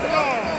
Pueblo.